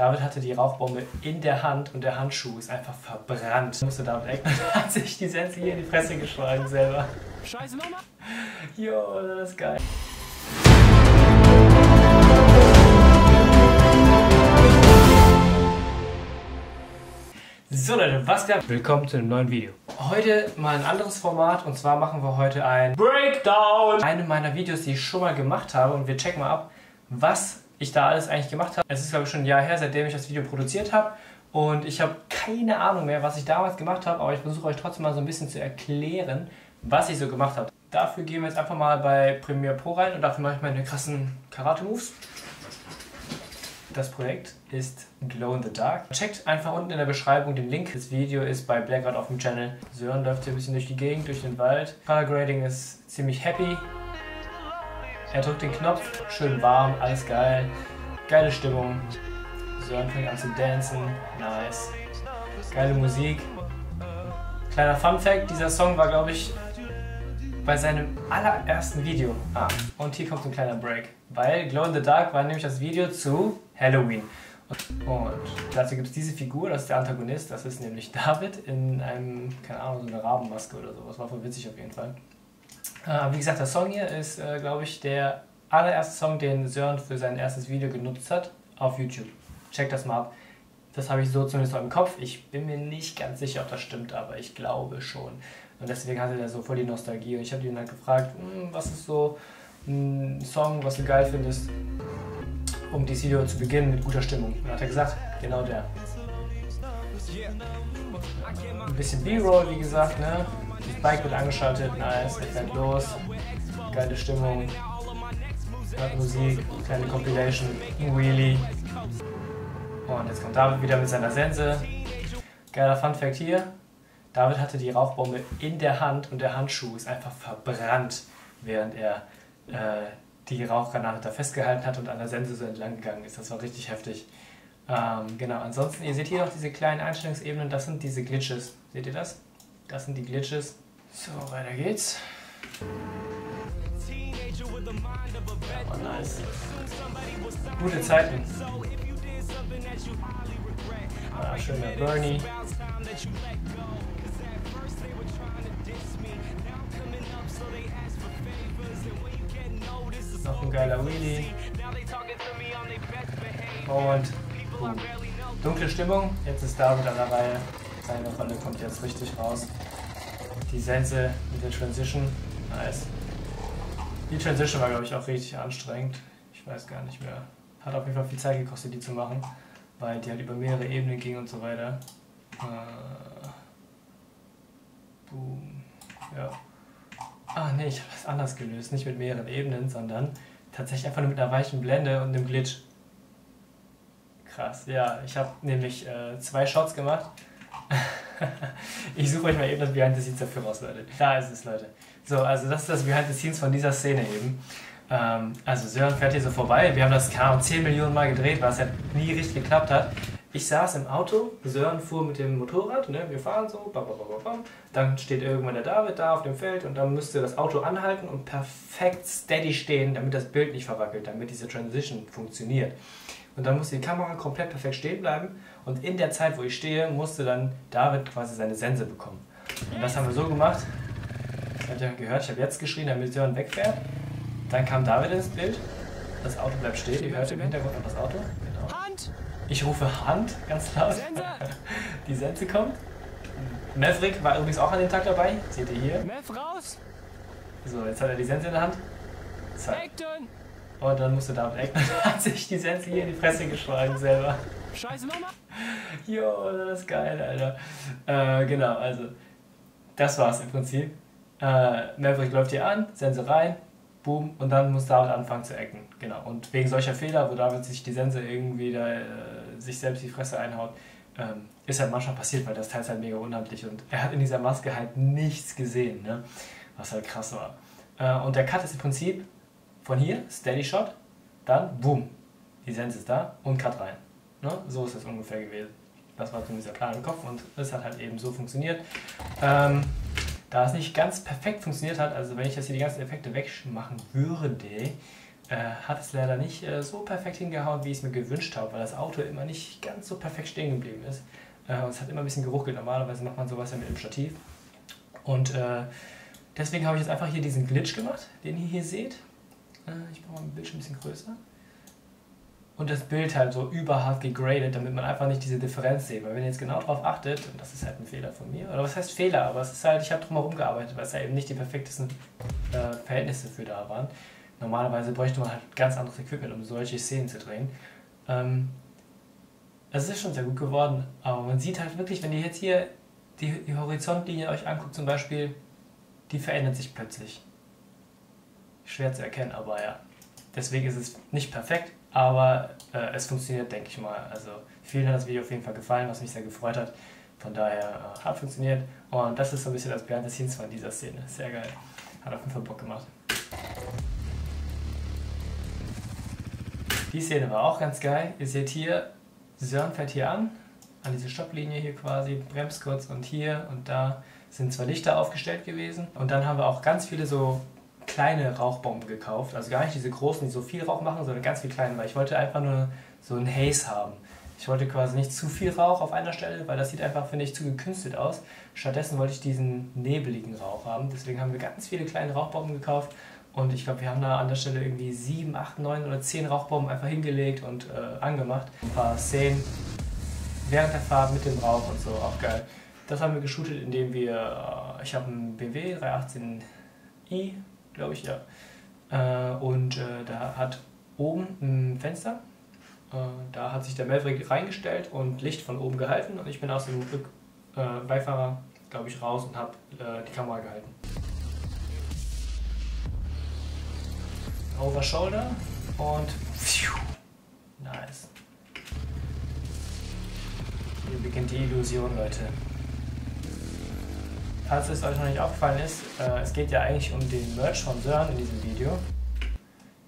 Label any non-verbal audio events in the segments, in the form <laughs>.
David hatte die Rauchbombe in der Hand und der Handschuh ist einfach verbrannt. Musste David weg <laughs> und hat sich die Sense hier in die Fresse geschlagen selber. Scheiße nochmal. Jo, das ist geil. So Leute, was geht? Willkommen zu einem neuen Video. Heute mal ein anderes Format und zwar machen wir heute ein Breakdown. Eine meiner Videos, die ich schon mal gemacht habe und wir checken mal ab, was ich da alles eigentlich gemacht habe. Es ist glaube ich schon ein Jahr her, seitdem ich das Video produziert habe und ich habe keine Ahnung mehr, was ich damals gemacht habe, aber ich versuche euch trotzdem mal so ein bisschen zu erklären, was ich so gemacht habe. Dafür gehen wir jetzt einfach mal bei Premiere Pro rein und dafür mache ich meine krassen Karate-Moves. Das Projekt ist Glow in the Dark. Checkt einfach unten in der Beschreibung den Link. Das Video ist bei Blackout auf dem Channel. Sören läuft hier ein bisschen durch die Gegend, durch den Wald. Color Grading ist ziemlich happy. Er drückt den Knopf, schön warm, alles geil. Geile Stimmung. Sören fängt an zu dancen, nice. Geile Musik. Kleiner Fun Fact, dieser Song war glaube ich bei seinem allerersten Video. Ah, und hier kommt ein kleiner Break. Weil Glow in the Dark war nämlich das Video zu Halloween. Und dazu gibt es diese Figur, das ist der Antagonist, das ist nämlich <laughs> David in einem, keine Ahnung, so eine Rabenmaske oder sowas. War voll witzig auf jeden Fall. Äh, wie gesagt, der Song hier ist, äh, glaube ich, der allererste Song, den Sören für sein erstes Video genutzt hat auf YouTube. Checkt das mal ab. Das habe ich so zumindest noch im Kopf. Ich bin mir nicht ganz sicher, ob das stimmt, aber ich glaube schon. Und deswegen hatte er so voll die Nostalgie. Und ich habe ihn halt gefragt, hm, was ist so ein Song, was du geil findest, um dieses Video zu beginnen mit guter Stimmung. Und hat er gesagt, genau der. Ein bisschen B-Roll, wie gesagt, ne? Bike wird angeschaltet, nice, er fährt los. Geile Stimmung. Hört Musik, kleine Compilation, Wheelie. Und jetzt kommt David wieder mit seiner Sense. Geiler Fun Fact hier. David hatte die Rauchbombe in der Hand und der Handschuh ist einfach verbrannt, während er äh, die Rauchgranate da festgehalten hat und an der Sense so entlang gegangen ist. Das war richtig heftig. Ähm, genau, ansonsten, ihr seht hier noch diese kleinen Einstellungsebenen, das sind diese Glitches. Seht ihr das? Das sind die Glitches. So, weiter geht's. Oh, nice. Gute Zeiten. Ah, schöner Bernie. Noch ein geiler Wheelie. Und boom. dunkle Stimmung. Jetzt ist David an der Reihe. Seine Rolle kommt jetzt richtig raus. Die Sense mit der Transition. Nice. Die Transition war, glaube ich, auch richtig anstrengend. Ich weiß gar nicht mehr. Hat auf jeden Fall viel Zeit gekostet, die zu machen. Weil die halt über mehrere Ebenen ging und so weiter. Äh, boom. Ja. Ah, nee, ich habe es anders gelöst. Nicht mit mehreren Ebenen, sondern tatsächlich einfach nur mit einer weichen Blende und einem Glitch. Krass, ja. Ich habe nämlich äh, zwei Shots gemacht. Ich suche euch mal eben das Behind the Scenes dafür raus, Leute. Da ist es, Leute. So, also das ist das Behind the Scenes von dieser Szene eben. Ähm, also Sören fährt hier so vorbei. Wir haben das, Ahnung, 10 Millionen Mal gedreht, weil es halt nie richtig geklappt hat. Ich saß im Auto, Sören fuhr mit dem Motorrad, ne, wir fahren so, bam. dann steht irgendwann der David da auf dem Feld und dann müsste das Auto anhalten und perfekt steady stehen, damit das Bild nicht verwackelt, damit diese Transition funktioniert. Und dann musste die Kamera komplett perfekt stehen bleiben und in der Zeit, wo ich stehe, musste dann David quasi seine Sense bekommen. Und das haben wir so gemacht, das habt ihr gehört, ich habe jetzt geschrien, damit Sören wegfährt. Dann kam David ins Bild, das Auto bleibt stehen, ihr hört im Hintergrund noch das Auto. Genau. Hand! Ich rufe Hand, ganz laut. Sense! <laughs> Die Sense kommt. Maverick war übrigens auch an dem Tag dabei. Seht ihr hier. Meth raus! So, jetzt hat er die Sense in der Hand. Zack. Und dann musste David weg. Dann <laughs> hat sich die Sense hier in die Fresse geschlagen selber. Scheiße nochmal. Jo, das ist geil, Alter. Äh, genau, also das war's im Prinzip. Äh, Maverick läuft hier an, Sense rein, boom, und dann muss David anfangen zu ecken. Genau. Und wegen solcher Fehler, wo David sich die Sense irgendwie da äh, sich selbst die Fresse einhaut, ähm, ist halt manchmal passiert, weil das Teil ist halt mega unhandlich und er hat in dieser Maske halt nichts gesehen, ne? was halt krass war. Äh, und der Cut ist im Prinzip von hier, Steady Shot, dann boom, die Sense ist da und Cut rein. Ne? So ist es ungefähr gewesen. Das war zumindest der Plan im Kopf und es hat halt eben so funktioniert. Ähm, da es nicht ganz perfekt funktioniert hat, also wenn ich jetzt hier die ganzen Effekte wegmachen würde, äh, hat es leider nicht äh, so perfekt hingehauen, wie ich es mir gewünscht habe, weil das Auto immer nicht ganz so perfekt stehen geblieben ist. Äh, es hat immer ein bisschen geruckelt. Normalerweise macht man sowas ja mit dem Stativ. Und äh, deswegen habe ich jetzt einfach hier diesen Glitch gemacht, den ihr hier seht. Äh, ich mache mal ein Bildschirm ein bisschen größer und das Bild halt so überhart gegradet, damit man einfach nicht diese Differenz sieht. Weil wenn ihr jetzt genau darauf achtet, und das ist halt ein Fehler von mir, oder was heißt Fehler, aber es ist halt, ich habe drumherum gearbeitet, weil es ja eben nicht die perfektesten äh, Verhältnisse für da waren. Normalerweise bräuchte man halt ganz anderes Equipment, um solche Szenen zu drehen. Ähm, es ist schon sehr gut geworden, aber man sieht halt wirklich, wenn ihr jetzt hier die, die Horizontlinie euch anguckt zum Beispiel, die verändert sich plötzlich. Schwer zu erkennen, aber ja. Deswegen ist es nicht perfekt, aber äh, es funktioniert, denke ich mal. Also vielen hat das Video auf jeden Fall gefallen, was mich sehr gefreut hat. Von daher äh, hat funktioniert. Und das ist so ein bisschen das Behind the von dieser Szene. Sehr geil. Hat auf jeden Fall Bock gemacht. Die Szene war auch ganz geil. Ihr seht hier, Sören fährt hier an, an diese Stopplinie hier quasi, bremst kurz und hier und da sind zwei Lichter aufgestellt gewesen. Und dann haben wir auch ganz viele so kleine Rauchbomben gekauft. Also gar nicht diese großen, die so viel Rauch machen, sondern ganz viel kleine, weil ich wollte einfach nur so einen Haze haben. Ich wollte quasi nicht zu viel Rauch auf einer Stelle, weil das sieht einfach, finde ich, zu gekünstelt aus. Stattdessen wollte ich diesen nebeligen Rauch haben. Deswegen haben wir ganz viele kleine Rauchbomben gekauft. Und ich glaube, wir haben da an der Stelle irgendwie 7, 8, 9 oder 10 Rauchbomben einfach hingelegt und äh, angemacht. Ein paar Szenen während der Fahrt mit dem Rauch und so, auch geil. Das haben wir geshootet, indem wir, äh, ich habe einen BMW 318i glaube ich, ja. Äh, und äh, da hat oben ein Fenster. Äh, da hat sich der Maverick reingestellt und Licht von oben gehalten und ich bin aus dem Rück äh, Beifahrer, glaube ich, raus und habe äh, die Kamera gehalten. Over Shoulder und pfiuh, nice. Hier beginnt die Illusion, Leute falls es euch noch nicht aufgefallen ist, äh, es geht ja eigentlich um den Merch von Sören in diesem Video.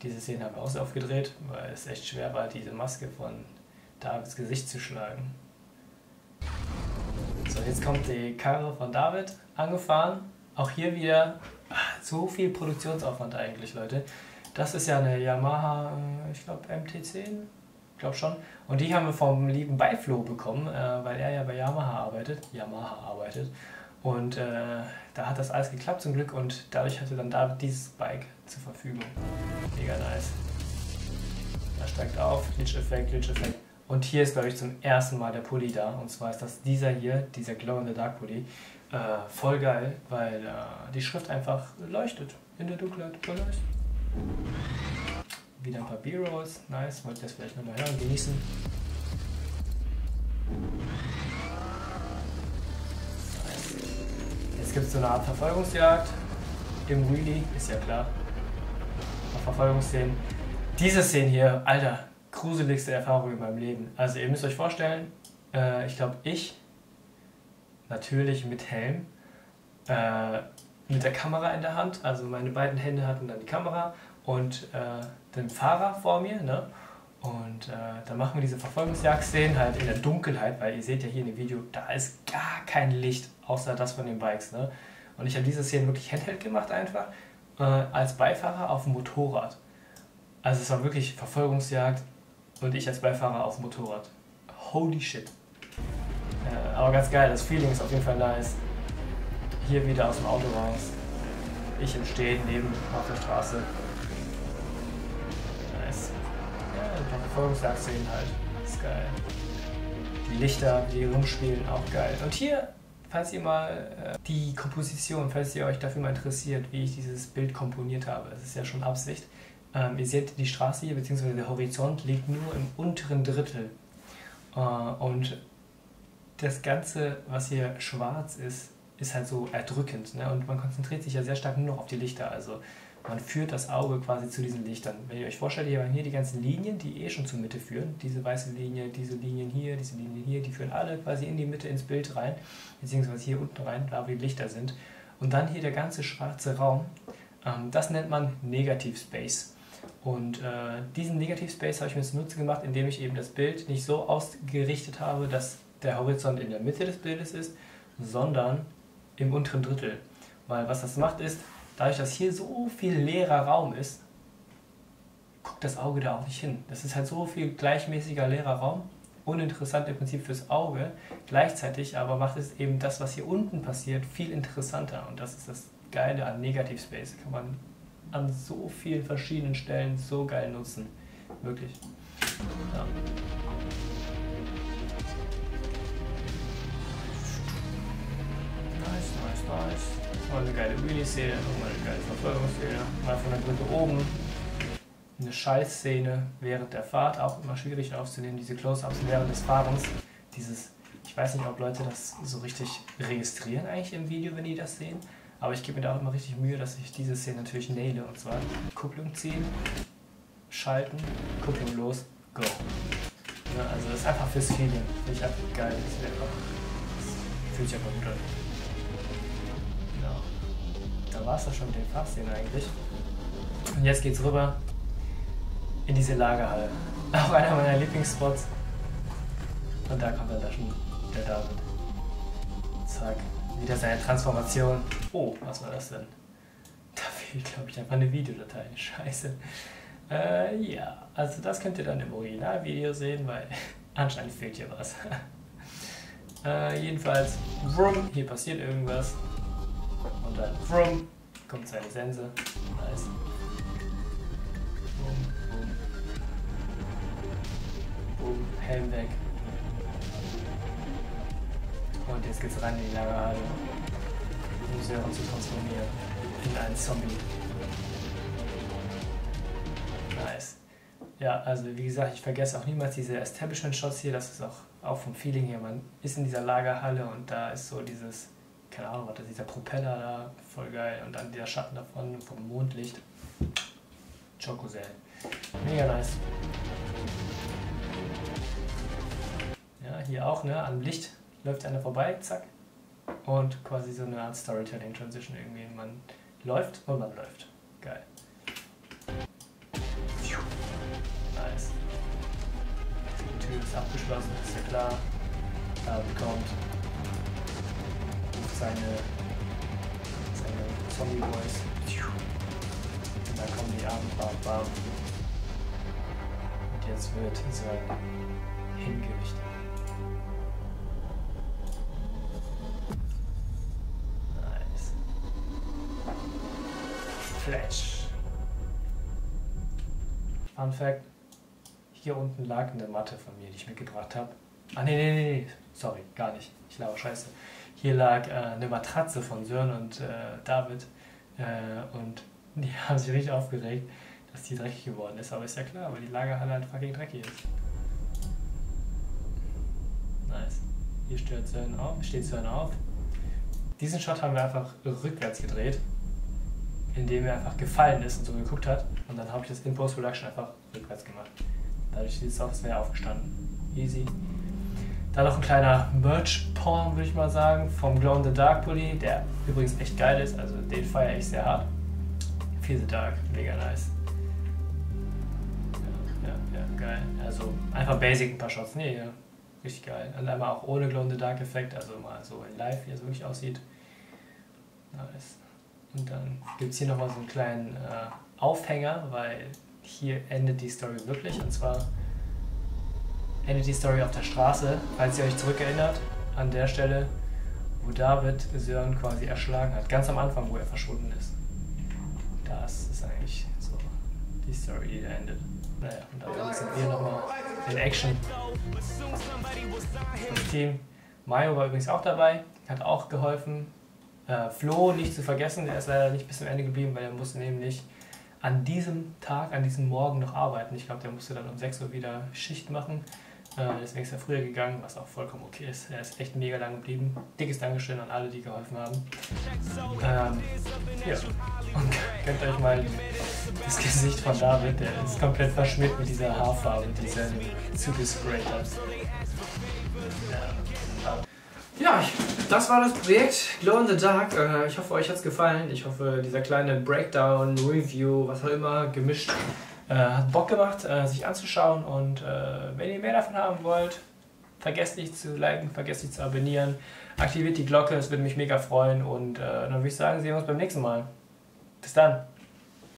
Diese Szene haben wir auch so aufgedreht, weil es echt schwer war, diese Maske von Davids Gesicht zu schlagen. So, jetzt kommt die Karre von David angefahren. Auch hier wieder ach, so viel Produktionsaufwand eigentlich, Leute. Das ist ja eine Yamaha, äh, ich glaube MT10, ich glaube schon. Und die haben wir vom lieben Beiflo bekommen, äh, weil er ja bei Yamaha arbeitet. Yamaha arbeitet. Und äh, da hat das alles geklappt zum Glück und dadurch hatte dann David dieses Bike zur Verfügung. Mega nice. Er steigt auf, Glitch-Effekt, Glitch-Effekt. Und hier ist, glaube ich, zum ersten Mal der Pulli da. Und zwar ist das dieser hier, dieser Glow in the Dark Pulli. Äh, voll geil, weil äh, die Schrift einfach leuchtet in der Dunkelheit. Nice. Wieder ein paar B-Rolls. Nice. Wollt ihr das vielleicht nochmal hören, genießen. Jetzt gibt es so eine Art Verfolgungsjagd im Wheelie, ist ja klar. Verfolgungsszenen. Diese Szene hier, Alter, gruseligste Erfahrung in meinem Leben. Also ihr müsst euch vorstellen, äh, ich glaube ich, natürlich mit Helm, äh, mit der Kamera in der Hand, also meine beiden Hände hatten dann die Kamera und äh, den Fahrer vor mir, ne? Und äh, dann machen wir diese Verfolgungsjagd-Szenen halt in der Dunkelheit, weil ihr seht ja hier in dem Video, da ist gar kein Licht, außer das von den Bikes. Ne? Und ich habe diese Szenen wirklich Handheld gemacht einfach, äh, als Beifahrer auf dem Motorrad. Also es war wirklich Verfolgungsjagd und ich als Beifahrer auf dem Motorrad. Holy shit. Äh, aber ganz geil, das Feeling ist auf jeden Fall nice. Hier wieder aus dem Auto raus. Ich im Stehen neben auf der Straße. Verfolgungsjagd-Szenen halt. Das ist geil. Die Lichter, die rumspielen, auch geil. Und hier, falls ihr mal äh, die Komposition, falls ihr euch dafür mal interessiert, wie ich dieses Bild komponiert habe, das ist ja schon Absicht. Ähm, ihr seht, die Straße hier, beziehungsweise der Horizont, liegt nur im unteren Drittel. Äh, und das Ganze, was hier schwarz ist, ist halt so erdrückend. Ne? Und man konzentriert sich ja sehr stark nur noch auf die Lichter. Also man führt das Auge quasi zu diesen Lichtern. Wenn ihr euch vorstellt, hier haben hier die ganzen Linien, die eh schon zur Mitte führen. Diese weiße Linie, diese Linien hier, diese Linien hier, die führen alle quasi in die Mitte ins Bild rein, beziehungsweise hier unten rein, da wo die Lichter sind. Und dann hier der ganze schwarze Raum. Ähm, das nennt man Negativ Space. Und äh, diesen Negativ Space habe ich mir zunutze gemacht, indem ich eben das Bild nicht so ausgerichtet habe, dass der Horizont in der Mitte des Bildes ist, sondern im unteren Drittel. Weil was das macht ist, dadurch, dass hier so viel leerer Raum ist, guckt das Auge da auch nicht hin. Das ist halt so viel gleichmäßiger leerer Raum, uninteressant im Prinzip fürs Auge, gleichzeitig aber macht es eben das, was hier unten passiert, viel interessanter. Und das ist das Geile an Negative Space. Kann man an so vielen verschiedenen Stellen so geil nutzen. Wirklich. Ja. Wheelie-Szene, nochmal eine geile Verfolgungsszene. Mal von der Brücke oben. Eine Scheißszene während der Fahrt, auch immer schwierig aufzunehmen, diese Close-Ups während des Fahrens. Dieses, ich weiß nicht, ob Leute das so richtig registrieren eigentlich im Video, wenn die das sehen. Aber ich gebe mir da auch immer richtig Mühe, dass ich diese Szene natürlich naile. Und zwar Kupplung ziehen, schalten, Kupplung los, go. Ja, also das ist einfach fürs Feeling. Ich einfach geil. Das, einfach, das fühlt sich einfach gut an. Da war es doch schon mit den Fahrszenen eigentlich. Und jetzt geht's rüber in diese Lagerhalle. <laughs> Auch einer meiner Lieblingsspots. Und da kommt dann da schon der David. Zack. Wieder seine Transformation. Oh, was war das denn? Da fehlt, glaube ich, einfach eine Videodatei. <laughs> Scheiße. Äh, ja, also das könnt ihr dann im Originalvideo sehen, weil <laughs> anscheinend fehlt hier was. äh, jedenfalls, hier passiert irgendwas. Und dann, vroom, kommt seine Sense. Nice. Boom, boom. Boom, Helm weg. Und jetzt geht's rein in die Lagerhalle, um Sören zu transformieren in einen Zombie. Nice. Ja, also wie gesagt, ich vergesse auch niemals diese Establishment-Shots hier. Das ist auch, auch vom Feeling her. Man ist in dieser Lagerhalle und da ist so dieses, keine Ahnung, was das dieser Propeller da, voll geil. Und dann der Schatten davon vom Mondlicht. Chocosel. Mega nice. Ja, hier auch, ne, am Licht läuft einer vorbei, zack. Und quasi so eine Art Storytelling-Transition irgendwie. Man läuft und man läuft. Geil. Nice. Die Tür ist abgeschlossen, ist ja klar. Da bekommt seine, seine Zombie-Boys. Und dann kommen die bam. Und jetzt wird Israel hingerichtet. Nice. Flash. Fun Fact: Hier unten lag eine Matte von mir, die ich mitgebracht habe. Ah, nee, nee, nee, nee, sorry, gar nicht. Ich laber Scheiße. Hier lag äh, eine Matratze von Sören und äh, David. Äh, und <laughs> die haben sich richtig aufgeregt, dass die dreckig geworden ist. Aber ist ja klar, weil die Lagerhalle halt fucking dreckig ist. Nice. Hier steht Sören auf. Steht Sören auf. Diesen Shot haben wir einfach rückwärts gedreht, indem er einfach gefallen ist und so geguckt hat. Und dann habe ich das in Post-Production einfach rückwärts gemacht. Dadurch ist die Software aufgestanden. Easy. Dann noch ein kleiner Merch-Porn, würde ich mal sagen, vom Glow in the Dark Pulli, der übrigens echt geil ist. Also den feiere ich sehr hart. Feel the Dark, mega nice. Ja, ja, ja, geil. Also einfach basic ein paar Shots. Nee, ja, richtig geil. Und einmal auch ohne Glow in the Dark Effekt, also mal so in live, wie es wirklich aussieht. Nice. Und dann gibt es hier nochmal so einen kleinen äh, Aufhänger, weil hier endet die Story wirklich. Und zwar endet die Story auf der Straße, falls ihr euch zurückerinnert, an der Stelle, wo David Sören quasi erschlagen hat. Ganz am Anfang, wo er verschwunden ist. Das ist eigentlich so die Story, die da endet. Naja, und dann sind wir nochmal in Action. Das Team. Mayo war übrigens auch dabei, hat auch geholfen. Äh, Flo nicht zu vergessen, der ist leider nicht bis zum Ende geblieben, weil er musste nämlich an diesem Tag, an diesem Morgen noch arbeiten. Ich glaube, der musste dann um 6 Uhr wieder Schicht machen. Äh, deswegen ist er früher gegangen, was auch vollkommen okay ist. Er ist echt mega lang geblieben. Dickes Dankeschön an alle, die geholfen haben. Ähm, ja. Und <laughs> könnt euch mal das Gesicht von David, der ist komplett verschmiert mit dieser Haarfarbe, die er zugesprayt hat. Ja, ich, das war das Projekt Glow in the Dark. Äh, ich hoffe, euch hat es gefallen. Ich hoffe, dieser kleine Breakdown, Review, was auch immer, gemischt, hat Bock gemacht, äh, sich anzuschauen. Und äh, wenn ihr mehr davon haben wollt, vergesst nicht zu liken, vergesst nicht zu abonnieren, aktiviert die Glocke, es würde mich mega freuen. Und äh, dann würde ich sagen, sehen wir uns beim nächsten Mal. Bis dann.